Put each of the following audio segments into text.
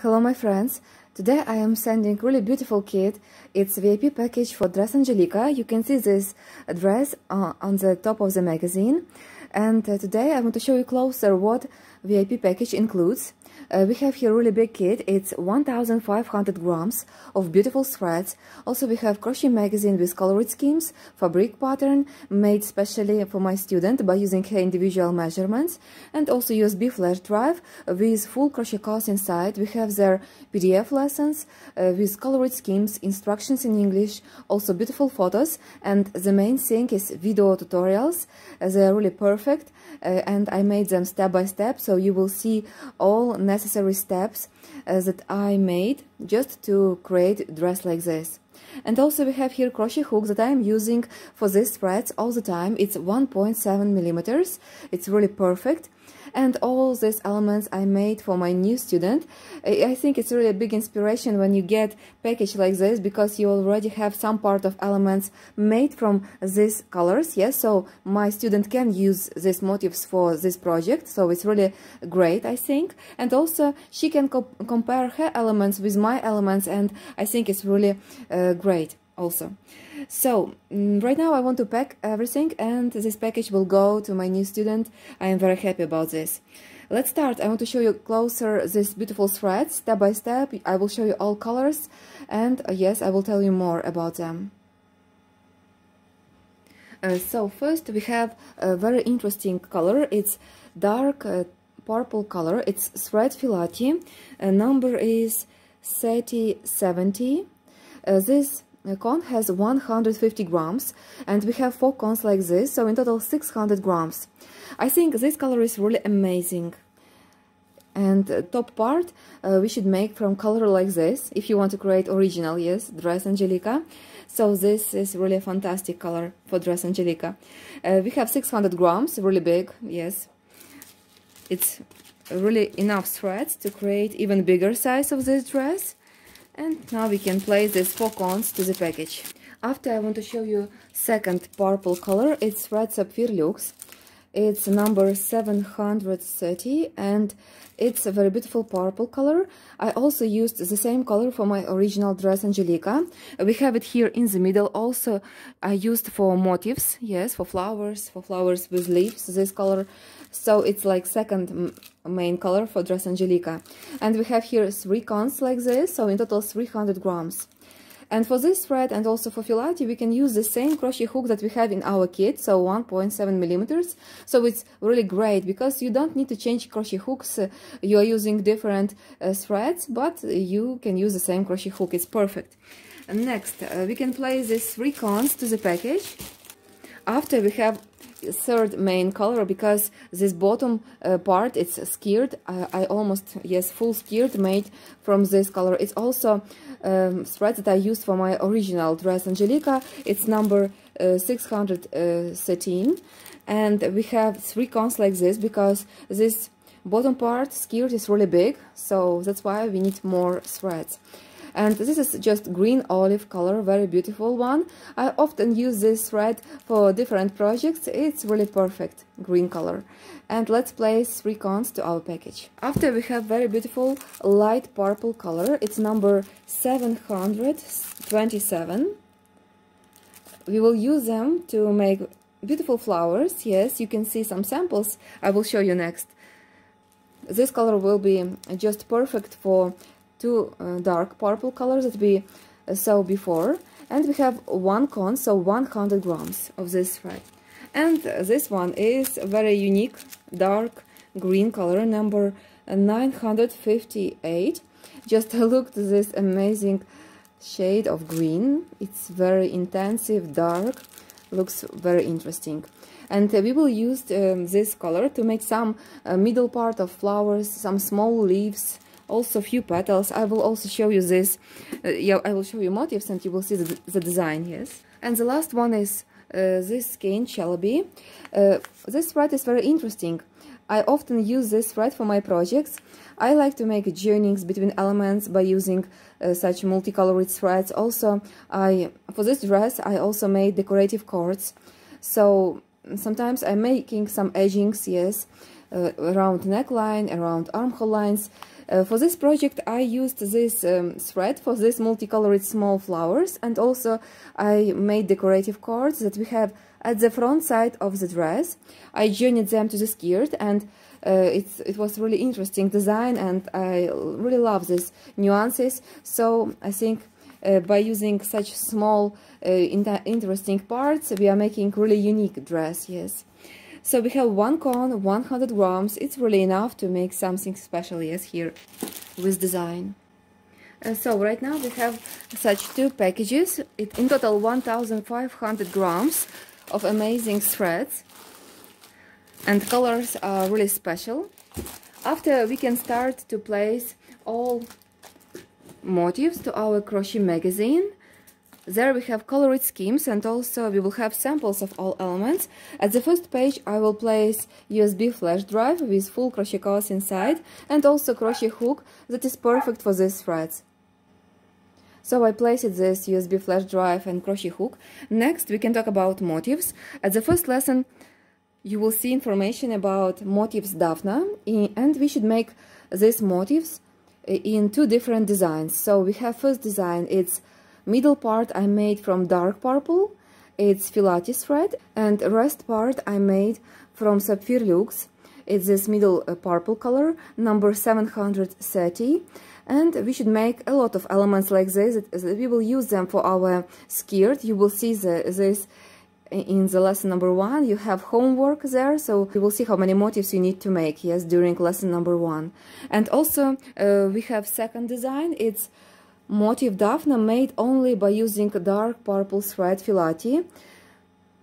Hello my friends, today I am sending really beautiful kit. It's VIP package for Dress Angelika. You can see this dress uh, on the top of the magazine. And uh, today I want to show you closer what VIP package includes. Uh, we have here really big kit. It's 1500 grams of beautiful threads. Also we have crochet magazine with colored schemes, fabric pattern made specially for my student by using her individual measurements and also USB flash drive with full crochet course inside. We have their PDF lessons uh, with colored schemes, instructions in English, also beautiful photos and the main thing is video tutorials. Uh, they are really perfect uh, and I made them step by step so you will see all necessary steps uh, that I made just to create dress like this. And also we have here crochet hook that I am using for these threads all the time. It's 1.7 millimeters. It's really perfect and all these elements I made for my new student. I think it's really a big inspiration when you get package like this because you already have some part of elements made from these colors, yes, so my student can use these motifs for this project, so it's really great, I think, and also she can co compare her elements with my elements and I think it's really uh, great also. So, mm, right now I want to pack everything and this package will go to my new student. I am very happy about this. Let's start. I want to show you closer this beautiful threads, step by step. I will show you all colors and uh, yes, I will tell you more about them. Uh, so first we have a very interesting color. It's dark uh, purple color. It's thread filati. Uh, number is 3070. Uh, this cone has 150 grams and we have four cones like this, so in total 600 grams. I think this color is really amazing. And uh, top part uh, we should make from color like this, if you want to create original, yes, Dress Angelika. So this is really a fantastic color for Dress Angelika. Uh, we have 600 grams, really big, yes. It's really enough threads to create even bigger size of this dress and now we can place these four cones to the package. After I want to show you second purple color, it's Red Sapphire Luxe. It's number 730 and it's a very beautiful purple color. I also used the same color for my original dress Angelika. We have it here in the middle. Also, I used for motifs, yes, for flowers, for flowers with leaves, this color. So it's like second main color for dress Angelika. And we have here three cones like this, so in total 300 grams. And for this thread and also for filati, we can use the same crochet hook that we have in our kit, so 1.7 millimeters. So it's really great because you don't need to change crochet hooks. You are using different uh, threads, but you can use the same crochet hook. It's perfect. And next, uh, we can place these three cones to the package. After we have third main color because this bottom uh, part it's skirt I, I, almost yes full skirt made from this color. It's also um, thread that I used for my original dress Angelika. It's number uh, 613 and we have three cones like this because this bottom part skirt is really big. So that's why we need more threads and this is just green olive color very beautiful one. I often use this thread for different projects. It's really perfect green color. And let's place three cones to our package. After we have very beautiful light purple color it's number 727 we will use them to make beautiful flowers. Yes you can see some samples. I will show you next. This color will be just perfect for two uh, dark purple colors that we uh, saw before. And we have one cone so 100 grams of this thread and this one is very unique dark green color number 958 just look at this amazing shade of green. It's very intensive dark looks very interesting. And uh, we will use um, this color to make some uh, middle part of flowers some small leaves also few petals. I will also show you this. Uh, yeah, I will show you motifs and you will see the, the design, yes. And the last one is uh, this skein Chalabi. Uh, this thread is very interesting. I often use this thread for my projects. I like to make journeyings between elements by using uh, such multicolored threads. Also, I for this dress I also made decorative cords. So sometimes I'm making some edgings, yes, uh, around neckline, around armhole lines, Uh, for this project I used this um, thread for this multicolored small flowers and also I made decorative cards that we have at the front side of the dress. I joined them to the skirt and uh, it was really interesting design and I really love these nuances so I think uh, by using such small uh, interesting parts we are making really unique dress yes so we have one cone 100 grams it's really enough to make something special yes here with design uh, so right now we have such two packages it in total 1500 grams of amazing threads and colors are really special. After we can start to place all motifs to our crochet magazine. There we have colored schemes and also we will have samples of all elements. At the first page I will place USB flash drive with full crochet colors inside and also crochet hook that is perfect for these threads. So I placed this USB flash drive and crochet hook. Next we can talk about motifs. At the first lesson you will see information about motifs Daphna and we should make these motifs in two different designs. So we have first design, it's middle part I made from dark purple, it's Filates thread and rest part I made from Sapphire Luxe. It's this middle uh, purple color, number 730 and we should make a lot of elements like this. We will use them for our skirt. You will see the, this in the lesson number one you have homework there so you will see how many motifs you need to make yes during lesson number one and also uh, we have second design it's motif Daphne made only by using dark purple thread filati.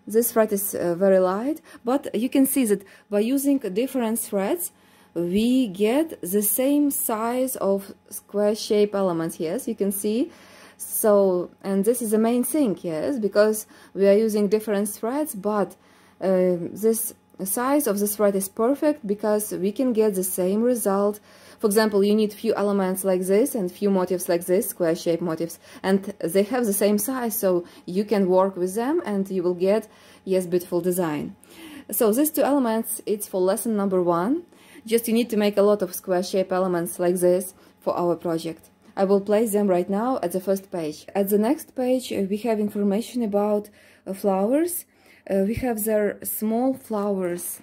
This thread is uh, very light but you can see that by using different threads we get the same size of square shape elements yes you can see. So and this is the main thing yes because we are using different threads but uh, this size of the thread is perfect because we can get the same result for example you need few elements like this and few motifs like this square shape motifs and they have the same size so you can work with them and you will get yes beautiful design so these two elements it's for lesson number one just you need to make a lot of square shape elements like this for our project I will place them right now at the first page. At the next page uh, we have information about uh, flowers. Uh, we have their small flowers.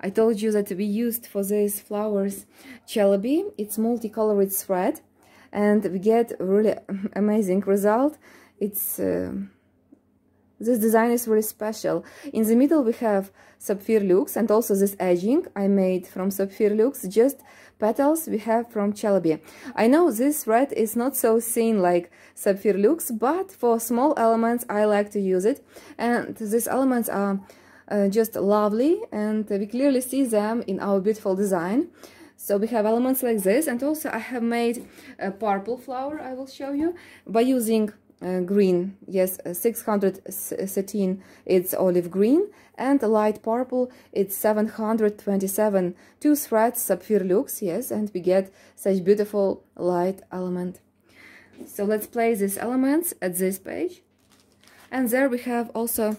I told you that we used for these flowers chalabi. It's multicolored thread and we get really amazing result. It's uh, this design is really special. In the middle we have Sapphire Luxe and also this edging I made from Sapphire Luxe, just petals we have from Chalabi. I know this thread is not so thin like Sapphire Luxe, but for small elements I like to use it. And these elements are uh, just lovely and we clearly see them in our beautiful design. So we have elements like this and also I have made a purple flower I will show you by using uh, green. Yes uh, 613 it's olive green and light purple it's 727 two threads sapphire Luxe yes and we get such beautiful light element. So let's place these elements at this page. And there we have also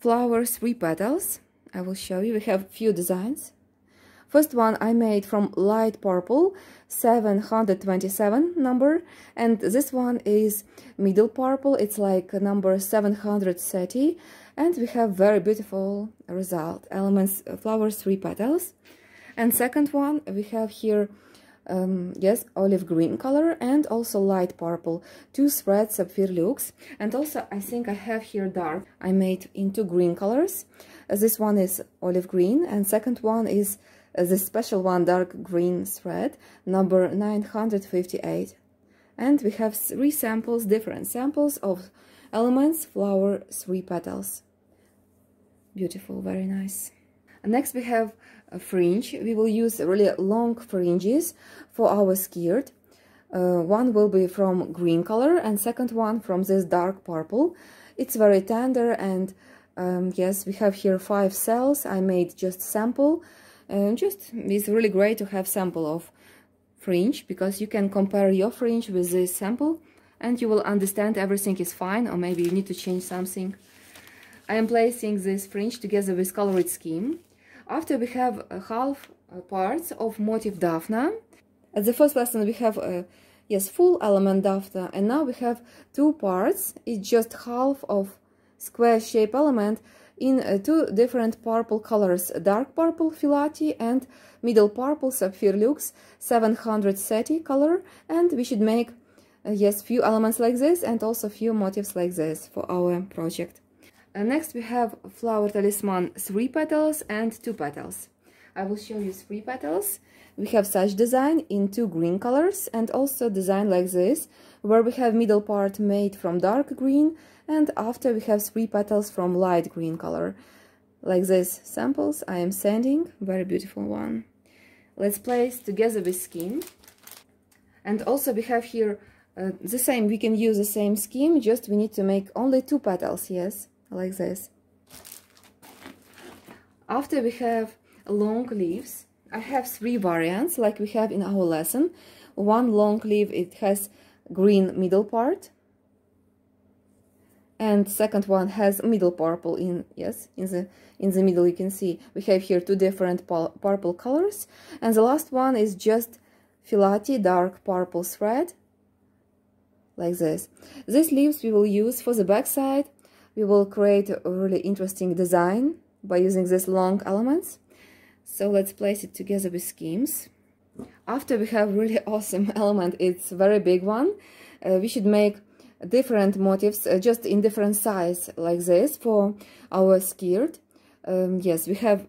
flowers three petals. I will show you. We have few designs. First one I made from light purple, 727 number, and this one is middle purple, it's like number 730, and we have very beautiful result, elements, uh, flowers, three petals. And second one, we have here, um, yes, olive green color and also light purple, two threads Sapphire Luxe, and also I think I have here dark, I made into green colors. This one is olive green, and second one is the special one dark green thread number 958 and we have three samples different samples of elements flower three petals. Beautiful very nice next we have a fringe. We will use really long fringes for our skirt. Uh, one will be from green color and second one from this dark purple. It's very tender and um, yes we have here five cells. I made just sample. And just it's really great to have sample of fringe because you can compare your fringe with this sample and you will understand everything is fine or maybe you need to change something. I am placing this fringe together with colored scheme. After we have half parts of motif Daphna, At the first lesson we have a yes full element Daphna and now we have two parts. It's just half of square shape element in uh, two different purple colors, dark purple Filati and middle purple Sapphire Luxe 730 color and we should make uh, yes few elements like this and also few motifs like this for our project. Uh, next we have flower talisman three petals and two petals. I will show you three petals. We have such design in two green colors and also design like this where we have middle part made from dark green and after we have three petals from light green color. Like this samples I am sending, very beautiful one. Let's place together with scheme. And also we have here uh, the same, we can use the same scheme, just we need to make only two petals, yes, like this. After we have long leaves, I have three variants like we have in our lesson. One long leaf, it has green middle part, and second one has middle purple in yes in the in the middle you can see we have here two different purple colors and the last one is just filati dark purple thread like this these leaves we will use for the back side we will create a really interesting design by using these long elements. So let's place it together with schemes. After we have really awesome element it's very big one uh, we should make different motifs uh, just in different size like this for our skirt. Um, yes we have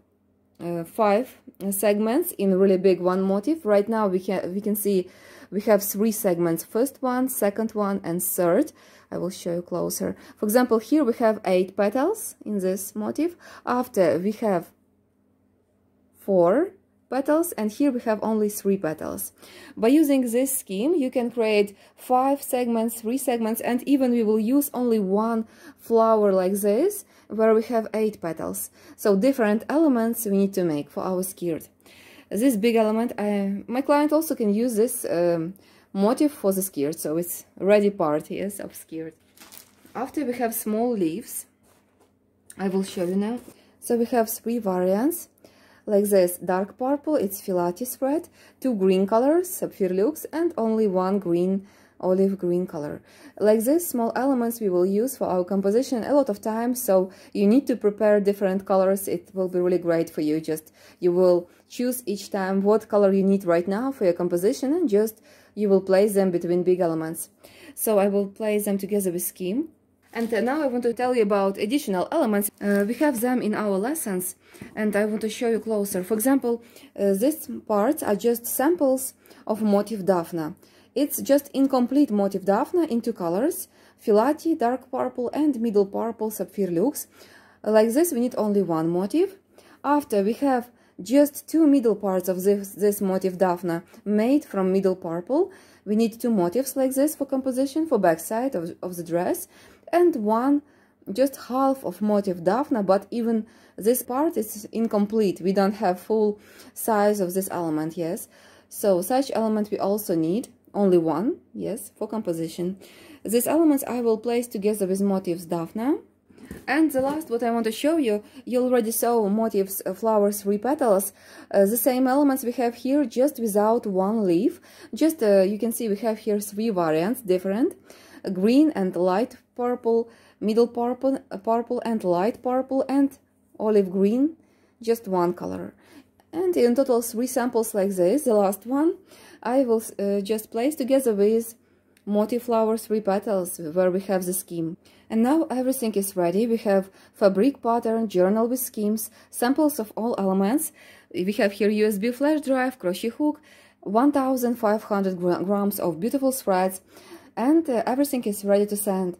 uh, five segments in really big one motif. Right now we can we can see we have three segments first one second one and third I will show you closer for example here we have eight petals in this motif after we have four petals and here we have only three petals. By using this scheme you can create five segments, three segments and even we will use only one flower like this where we have eight petals. So different elements we need to make for our skirt. This big element, I, my client also can use this um, motif for the skirt, so it's ready part, yes, of skirt. After we have small leaves, I will show you now. So we have three variants like this dark purple it's filati spread two green colors sapphire luxe and only one green olive green color like this small elements we will use for our composition a lot of times so you need to prepare different colors it will be really great for you just you will choose each time what color you need right now for your composition and just you will place them between big elements so i will place them together with scheme and now I want to tell you about additional elements. Uh, we have them in our lessons and I want to show you closer. For example, uh, these parts are just samples of motif Daphna. It's just incomplete motif Daphne in two colors, Filati, dark purple and middle purple sapphire luxe. Like this we need only one motif. After we have just two middle parts of this, this motif Daphna made from middle purple. We need two motifs like this for composition for backside of, of the dress and one just half of motif Daphne, but even this part is incomplete. We don't have full size of this element, yes. So such element we also need, only one, yes, for composition. These elements I will place together with motifs Daphna. And the last what I want to show you, you already saw motifs uh, flowers three petals. Uh, the same elements we have here just without one leaf. Just uh, you can see we have here three variants different green and light purple, middle purple, purple and light purple and olive green, just one color. And in total three samples like this, the last one, I will uh, just place together with motif flower three petals where we have the scheme. And now everything is ready. We have fabric pattern, journal with schemes, samples of all elements. We have here USB flash drive, crochet hook, 1500 grams of beautiful threads, and uh, everything is ready to send.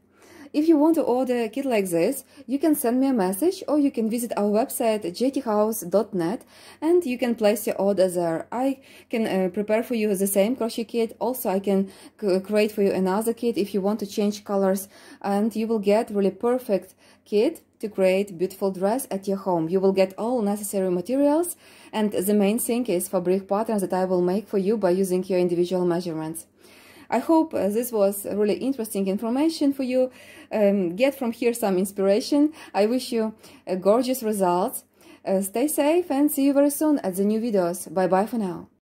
If you want to order a kit like this, you can send me a message or you can visit our website jthouse.net and you can place your order there. I can uh, prepare for you the same crochet kit. Also, I can create for you another kit if you want to change colors and you will get really perfect kit to create beautiful dress at your home. You will get all necessary materials and the main thing is fabric patterns that I will make for you by using your individual measurements. I hope uh, this was really interesting information for you. Um, get from here some inspiration. I wish you gorgeous results. Uh, stay safe and see you very soon at the new videos. Bye bye for now.